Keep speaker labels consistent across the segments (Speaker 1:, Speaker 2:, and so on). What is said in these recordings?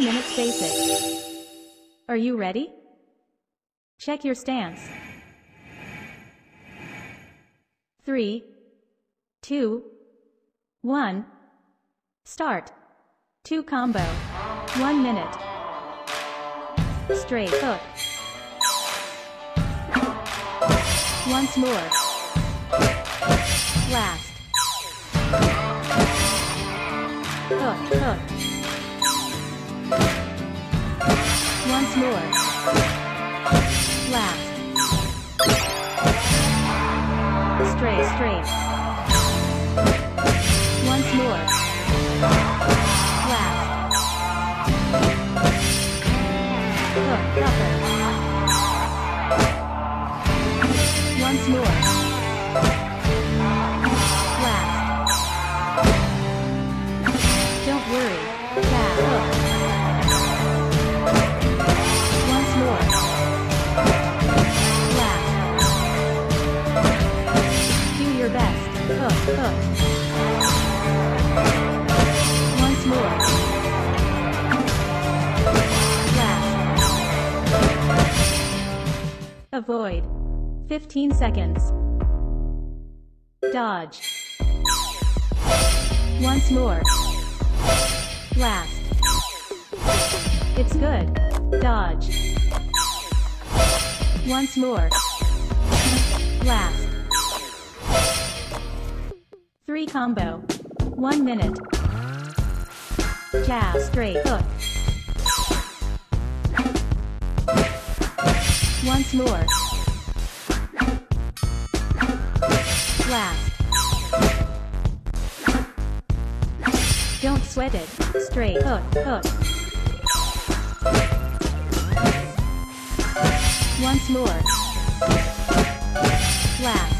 Speaker 1: 30 minutes basic. Are you ready? Check your stance. Three, two, one, start. Two combo. One minute. Straight hook. Once more. Last. Hook, hook. Once more. Last. Straight, straight. Once more last avoid. 15 seconds. Dodge. Once more. Last. It's good. Dodge. Once more. Last. Three combo. One minute. Jab straight hook. Once more. Last. Don't sweat it. Straight hook, hook. Once more. Last.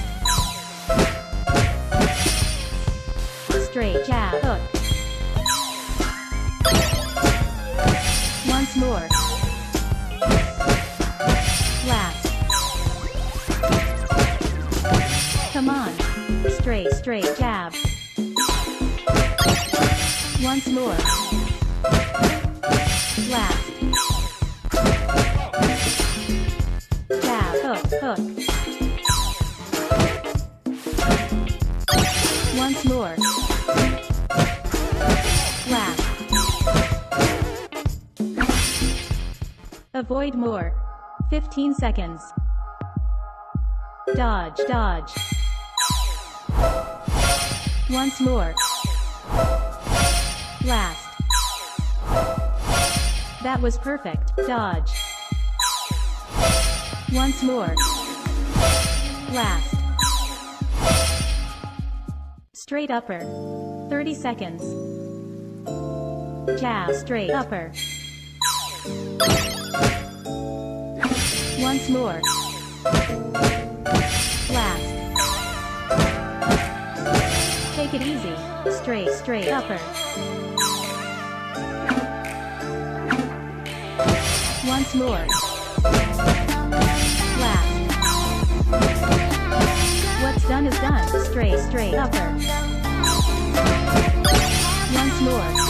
Speaker 1: Straight jab hook. Once more. Last. Come on. Straight, straight jab. Once more. Last. Jab, hook, hook. Once more. Avoid more. 15 seconds. Dodge, dodge. Once more. Last. That was perfect. Dodge. Once more. Last. Straight upper. 30 seconds. Jab straight upper. Once more. Last. Take it easy. Straight, straight upper. Once more. Last. What's done is done. Straight, straight upper. Once more.